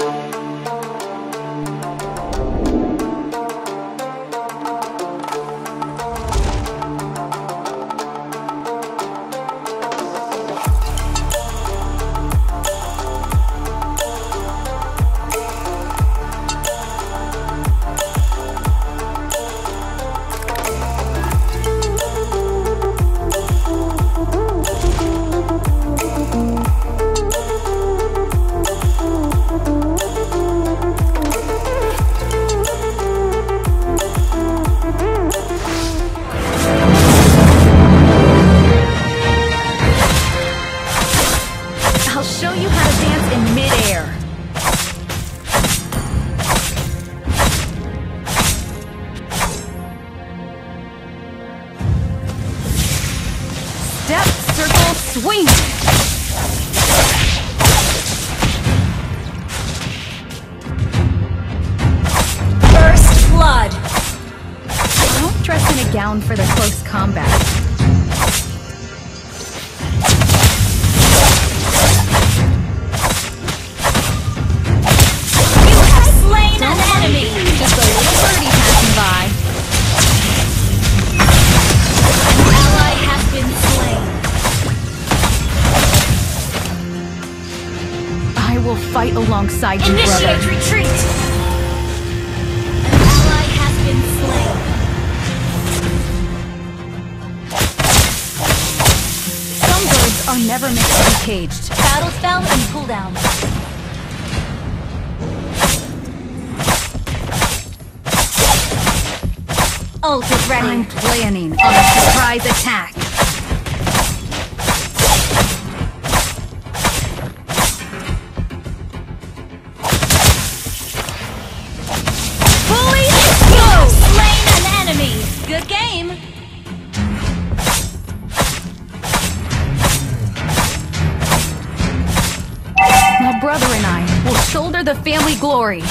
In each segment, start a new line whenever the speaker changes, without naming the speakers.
I'll Don't dress in a gown for the close combat.
You have slain an enemy.
Just a little birdie passing by.
An ally has been slain.
I will fight alongside you,
Initiate
brother.
retreat.
Never meant to be.
Battle spell and cooldown. Ult is ready.
I'm planning on a surprise attack. Shoulder the family glory.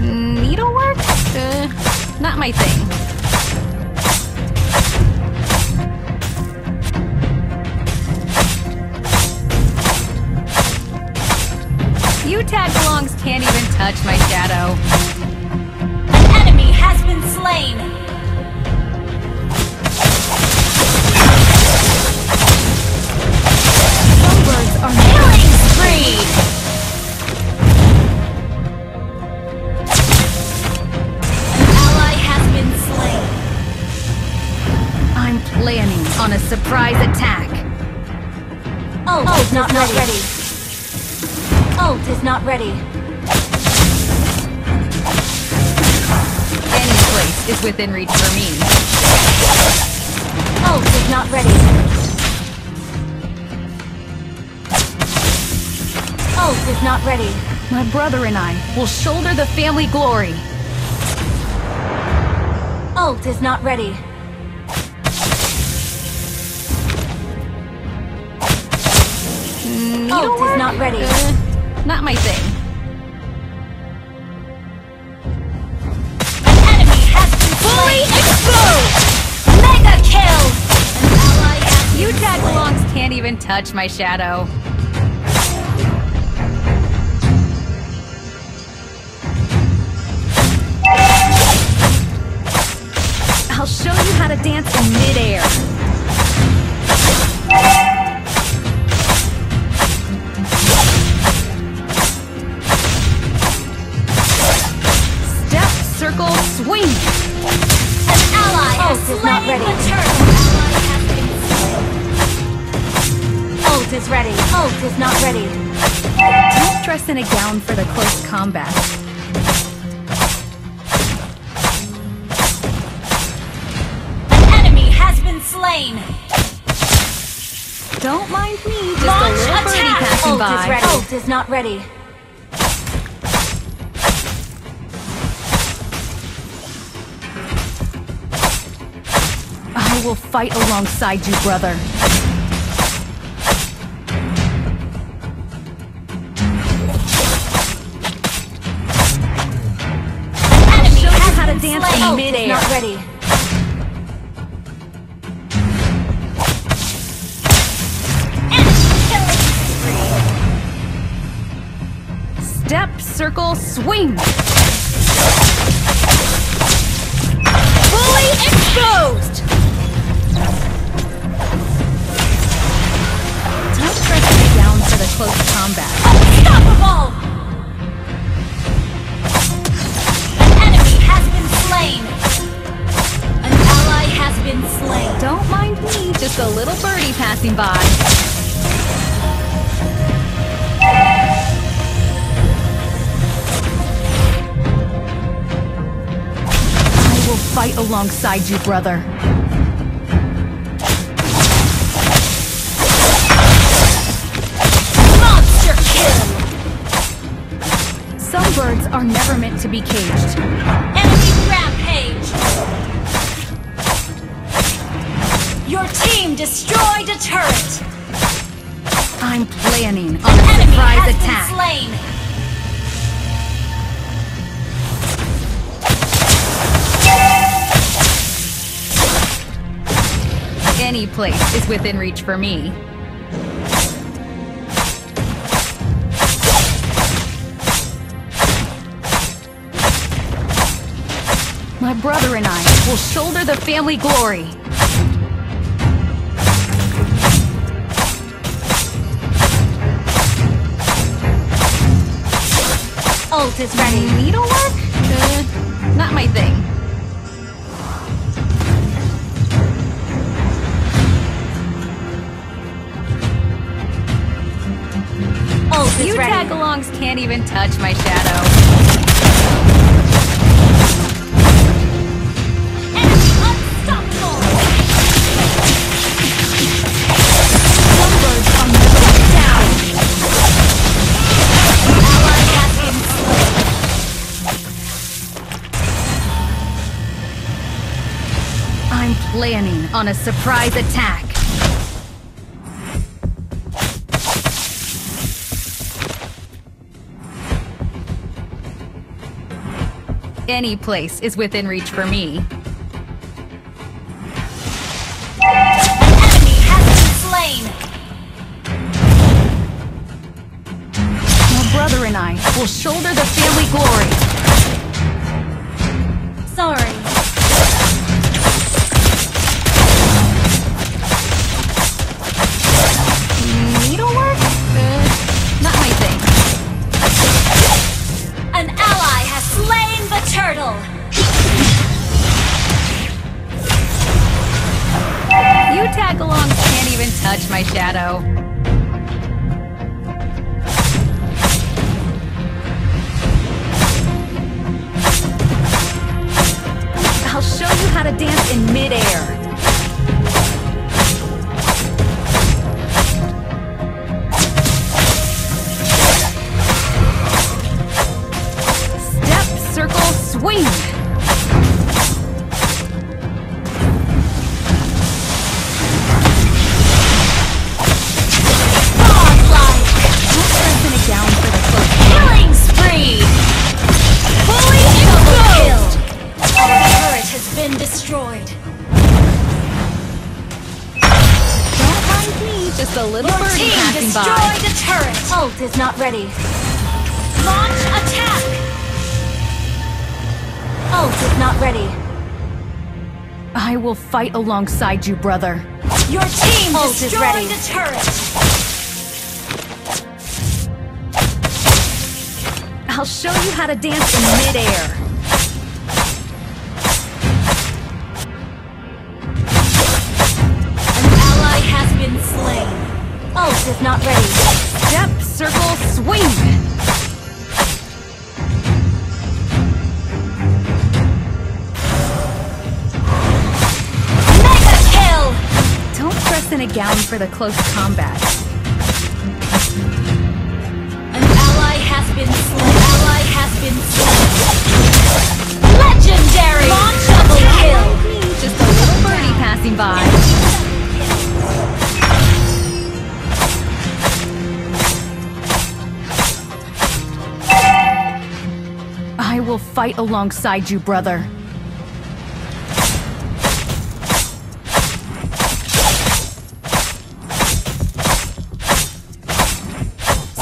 Needlework? Uh, not my thing. You tag alongs can't even touch my shadow.
An enemy has been slain!
Are
Killing spree! An ally has been slain.
I'm planning on a surprise attack.
Ult is not, ready. Ult is not ready.
Any place is within reach for me.
Ult is not ready. Is not ready.
My brother and I will shoulder the family glory.
Ult is not ready. Ult is not ready.
Uh, not my thing.
An enemy has been fully exposed. Mega kill.
You tag alongs can't even touch my shadow. How to dance in midair. Step, circle, swing.
An ally
Ult is not ready.
the turtle. An ally has been slain.
Ult is ready. Ult is not ready.
Don't dress in a gown for the close combat. Don't mind me, just
Launch
a little birdie
attack.
passing
Ult
by.
is ready. Ult is not ready.
I will fight alongside you, brother.
An enemy
show you
has
how to
been
dance in
Ult
midair.
not ready.
Circle, swing!
Fully exposed!
Don't press me down for the close combat.
Unstoppable! An enemy has been slain! An ally has been slain.
Don't mind me, just a little birdie passing by. Alongside you, brother.
Monster kill!
Some birds are never meant to be caged.
Enemy rampage! Your team destroyed a turret!
I'm planning on
An
a surprise attack. Any place is within reach for me. My brother and I will shoulder the family glory.
Ult is ready.
Needlework? Uh, not my thing. Tag-alongs can't even touch my shadow. Planning on a surprise attack. Any place is within reach for me.
An enemy has been slain!
My brother and I will shoulder tag-alongs can't even touch my shadow. I'll show you how to dance in midair.
Ready.
Launch attack!
Ult is not ready.
I will fight alongside you, brother.
Your team
Ult is ready.
a turret!
I'll show you how to dance in midair. Circle, swing.
Mega kill!
Don't dress in a gown for the close combat.
An ally has been slain. Ally has been slain. Legendary! Launch double kill!
Just a little birdie passing by. I will fight alongside you, brother.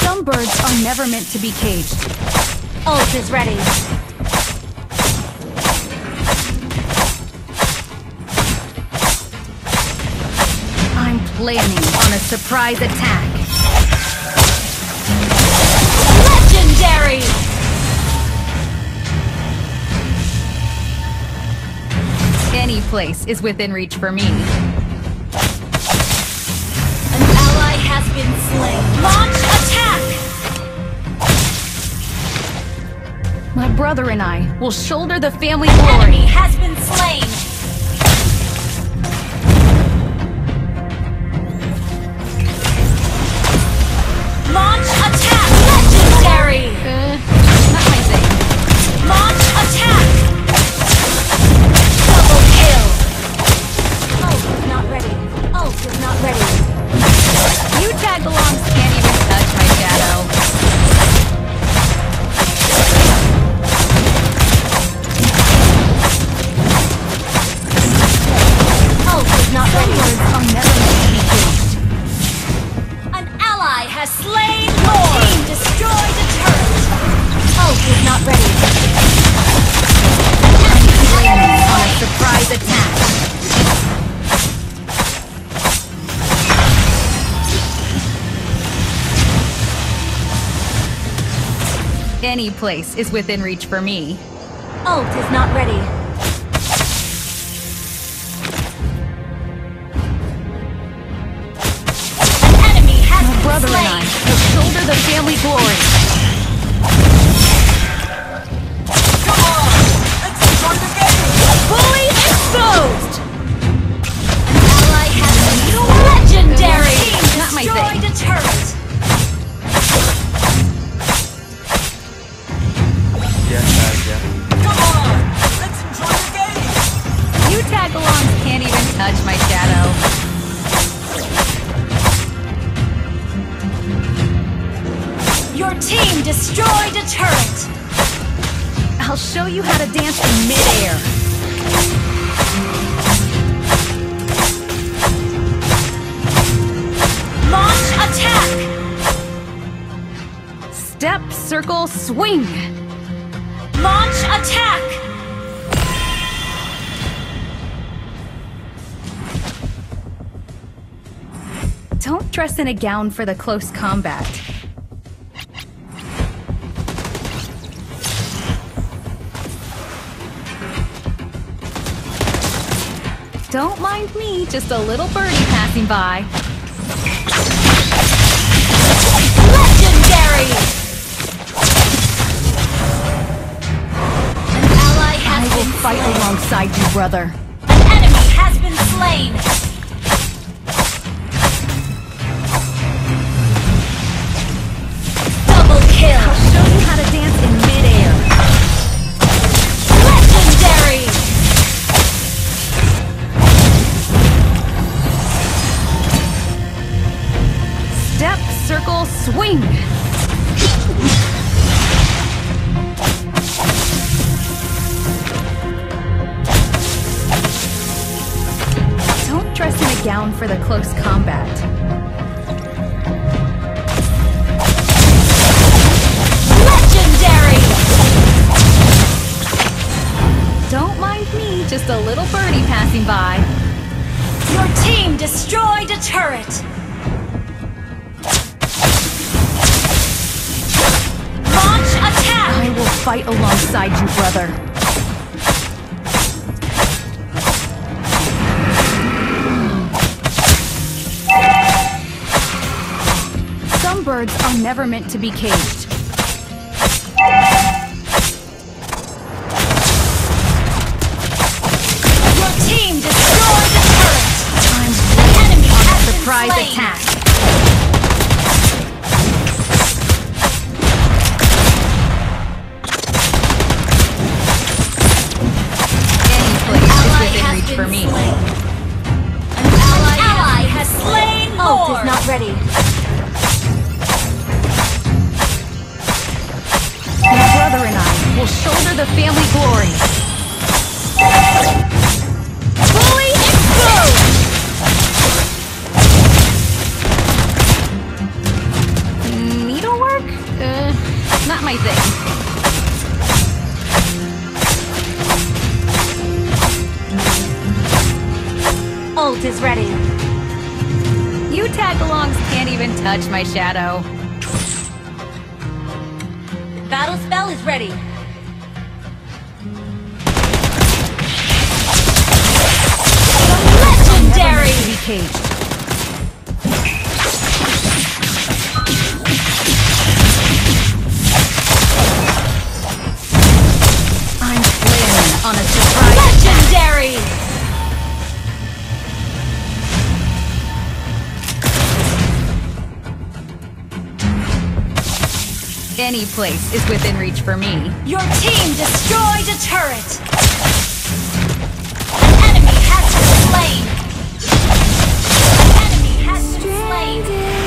Some birds are never meant to be caged.
Ult is ready.
I'm planning on a surprise attack. Place is within reach for me.
An ally has been slain. Launch attack!
My brother and I will shoulder the family
Enemy has been slain.
Any place is within reach for me.
Ult is not ready.
An enemy has
My brother and
slain!
I will shoulder the family glory.
Come on! Let's enjoy the game! Fully exposed! An ally has been legendary!
Not my
destroyed a turret!
Yes, guys, yeah.
Come on! Let's enjoy the game!
You tag alongs can't even touch my shadow.
Your team destroyed a turret!
I'll show you how to dance in midair.
Launch attack!
Step, circle, swing.
Launch attack!
Don't dress in a gown for the close combat. Don't mind me, just a little birdie passing by.
Legendary!
Fight alongside you, brother. Close combat.
Legendary!
Don't mind me, just a little birdie passing by.
Your team destroyed a turret! Launch attack!
I will fight alongside you, brother. Birds are never meant to be caged.
Your team destroyed a turret!
I'm
An enemy has
surprise attack. the family glory.
Fully exposed!
Needlework? Uh, not my thing.
Is ready.
You tag-alongs can't even touch my shadow.
Battle spell is ready.
Engaged. I'm planning on a surprise.
Legendary!
Any place is within reach for me.
Your team destroyed a turret! An enemy has been slain! 明天。